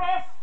press